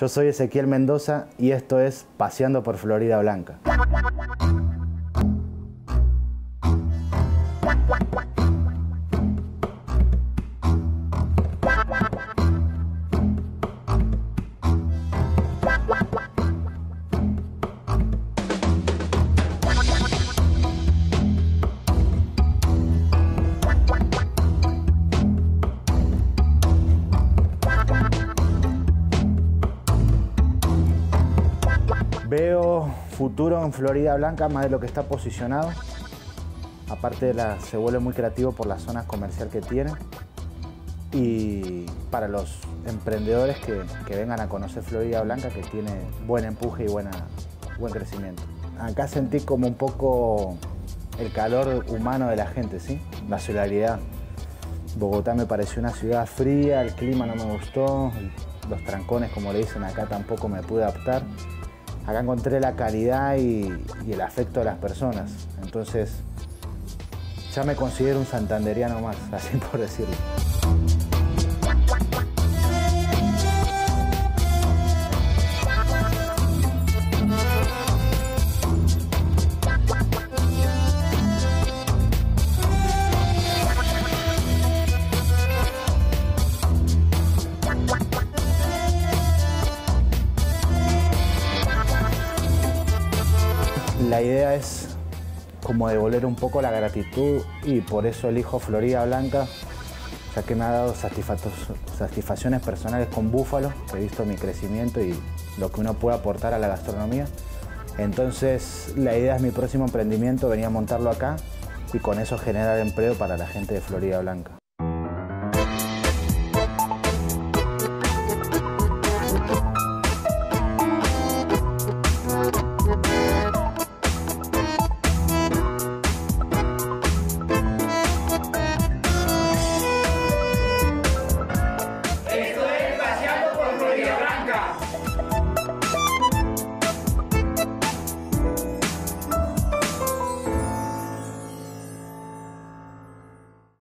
Yo soy Ezequiel Mendoza y esto es Paseando por Florida Blanca. Veo futuro en Florida Blanca más de lo que está posicionado. Aparte la, se vuelve muy creativo por la zona comercial que tiene. Y para los emprendedores que, vengan a conocer Florida Blanca, que tiene buen empuje y buen crecimiento. Acá sentí como un poco el calor humano de la gente, ¿sí? La solidaridad. Bogotá me pareció una ciudad fría, el clima no me gustó, los trancones, como le dicen acá, tampoco me pude adaptar acá encontré la calidad y, y, el afecto de las personas. Entonces, ya me considero un santanderiano más, así por decirlo. La idea es como devolver un poco la gratitud y por eso elijo Florida Blanca, ya que me ha dado satisfacciones personales con Búfalo, he visto mi crecimiento y lo que uno puede aportar a la gastronomía. Entonces la idea es mi próximo emprendimiento, venir a montarlo acá y con eso generar empleo para la gente de Florida Blanca.